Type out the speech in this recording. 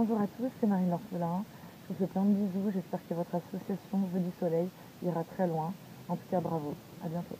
Bonjour à tous, c'est Marine Lorphelin. Je vous fais plein de bisous. J'espère que votre association Vœux du Soleil ira très loin. En tout cas, bravo. À bientôt.